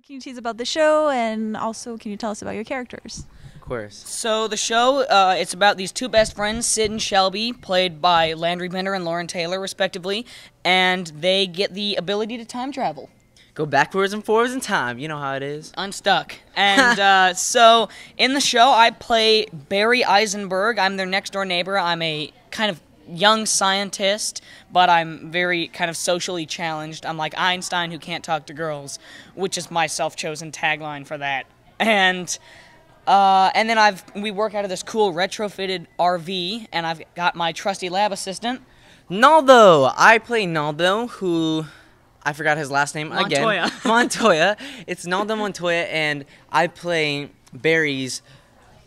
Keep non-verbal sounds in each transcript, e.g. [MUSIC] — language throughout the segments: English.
What can you tease about the show, and also can you tell us about your characters? Of course. So the show, uh, it's about these two best friends, Sid and Shelby, played by Landry Bender and Lauren Taylor, respectively, and they get the ability to time travel. Go backwards and forwards in time. You know how it is. Unstuck. [LAUGHS] And uh, so in the show, I play Barry Eisenberg. I'm their next door neighbor. I'm a kind of young scientist, but I'm very kind of socially challenged. I'm like Einstein who can't talk to girls, which is my self chosen tagline for that. And. Uh, and then I've we work out of this cool retrofitted RV, and I've got my trusty lab assistant. Naldo. I play Naldo, who I forgot his last name Montoya. again. [LAUGHS] Montoya. It's Naldo Montoya, and I play Barry's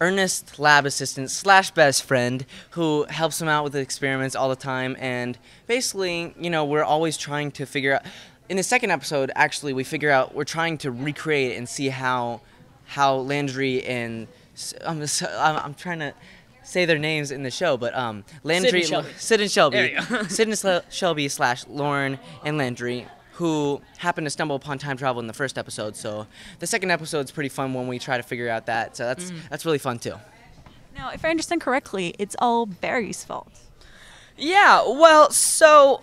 earnest lab assistant slash best friend who helps him out with the experiments all the time. And basically, you know, we're always trying to figure out. In the second episode, actually, we figure out we're trying to recreate and see how how Landry and I'm, I'm, I'm trying to say their names in the show, but um, Landry, and Shelby. Sid and Shelby, There you go. [LAUGHS] Sid and Shelby slash Lauren and Landry, who happened to stumble upon time travel in the first episode. So the second episode is pretty fun when we try to figure out that. So that's mm. that's really fun too. Now, if I understand correctly, it's all Barry's fault. Yeah, well, so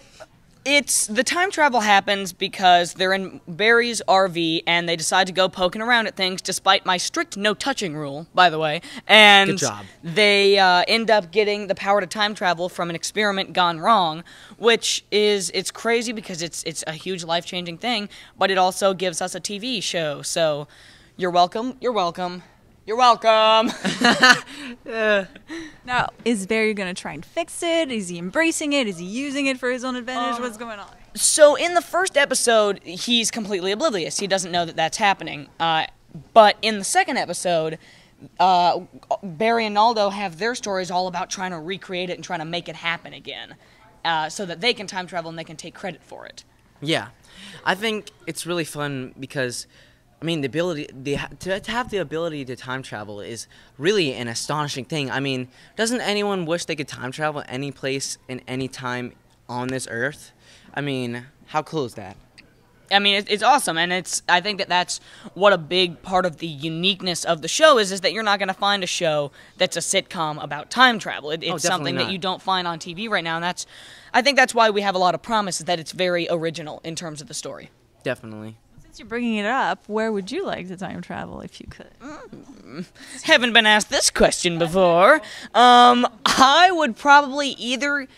it's the time travel happens because they're in Barry's RV and they decide to go poking around at things despite my strict no touching rule, by the way. And Good job. they uh, end up getting the power to time travel from an experiment gone wrong, which is it's crazy because it's it's a huge life changing thing, but it also gives us a TV show. So you're welcome. You're welcome. You're welcome. [LAUGHS] [LAUGHS] [LAUGHS] Now, is Barry going to try and fix it? Is he embracing it? Is he using it for his own advantage? What's going on? So in the first episode, he's completely oblivious. He doesn't know that that's happening. Uh, but in the second episode, uh, Barry and Naldo have their stories all about trying to recreate it and trying to make it happen again, uh, so that they can time travel and they can take credit for it. Yeah, I think it's really fun because, I mean, the ability the, to, to have the ability to time travel is really an astonishing thing. I mean, doesn't anyone wish they could time travel any place in any time on this earth? I mean, how cool is that? I mean, it's awesome, and it's. I think that that's what a big part of the uniqueness of the show is. Is that you're not going to find a show that's a sitcom about time travel. It, oh, it's Oh, something that you don't find on TV right now, and that's. I think that's why we have a lot of promise is that it's very original in terms of the story. Definitely. Since you're bringing it up, where would you like to time travel if you could? Haven't been asked this question before. Um, I would probably either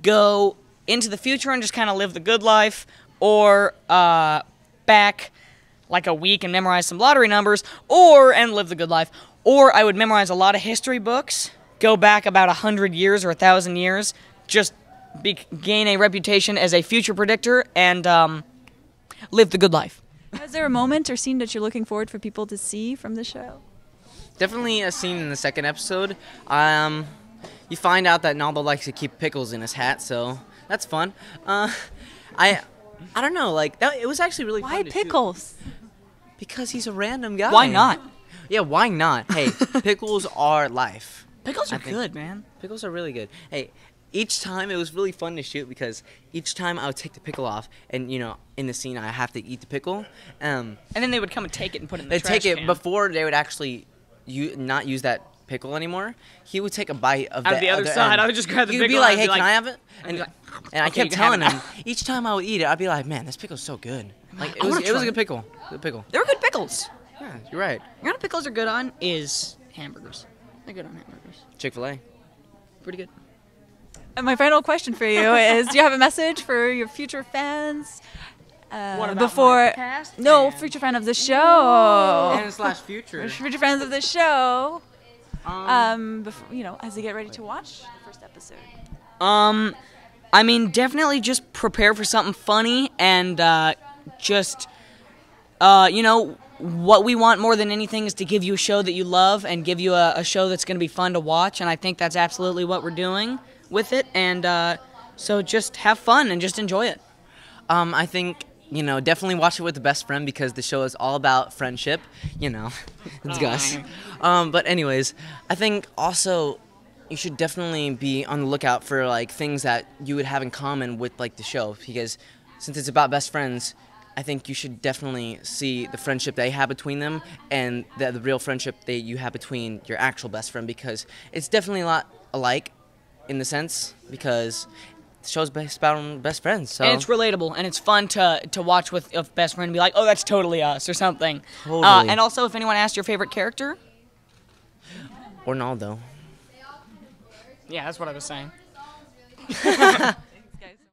go into the future and just kind of live the good life, or uh, back like a week and memorize some lottery numbers, or and live the good life, or I would memorize a lot of history books, go back about a hundred years or a thousand years, just be, gain a reputation as a future predictor, and um, live the good life. Is there a moment or scene that you're looking forward for people to see from the show? Definitely a scene in the second episode. Um, you find out that Naldo likes to keep pickles in his hat, so that's fun. Uh, I, I don't know, like that, it was actually really Why shoot. pickles? Because he's a random guy. Why not? Yeah, why not? Hey, [LAUGHS] pickles are life. Pickles are good, man. Pickles are really good. Hey, each time it was really fun to shoot because each time I would take the pickle off, and you know, in the scene I have to eat the pickle. Um, And then they would come and take it and put it in the they trash take it can. before they would actually you not use that pickle anymore. He would take a bite of the the other side. end. I would just grab the He'd be like, "Hey, be can like- I have it?" and And, like, and I "Okay, kept can telling him each time I would eat it, I'd be like, "Man, this pickle's so good." Like it I was, it was a good pickle. Good pickle. They were good pickles. Yeah, you're right. You know what pickles are good on is hamburgers. They're good on hamburgers. Chick Fil A. Pretty good. And my final question for you is: Do you have a message for your future fans? Uh, What about before no fans? future fan of the show. And slash future. [LAUGHS] Future fans of the show. Um, Um, before, you know, as they get ready to watch the first episode. Um, I mean, definitely just prepare for something funny and uh, just, uh, you know, what we want more than anything is to give you a show that you love and give you a, a show that's going to be fun to watch. And I think that's absolutely what we're doing with it. And uh, so just have fun and just enjoy it. Um, I think you know definitely watch it with the best friend because the show is all about friendship. You know, [LAUGHS] it's Gus. Um, but anyways, I think also you should definitely be on the lookout for like things that you would have in common with like the show because since it's about best friends, I think you should definitely see the friendship they have between them and the, the real friendship that you have between your actual best friend because it's definitely a lot alike in the sense because the show's based about best friends. So And it's relatable and it's fun to to watch with a best friend and be like, oh, that's totally us or something. Uh, and also, if anyone asked your favorite character, Ronaldo. yeah, that's what I was saying. [LAUGHS] [LAUGHS]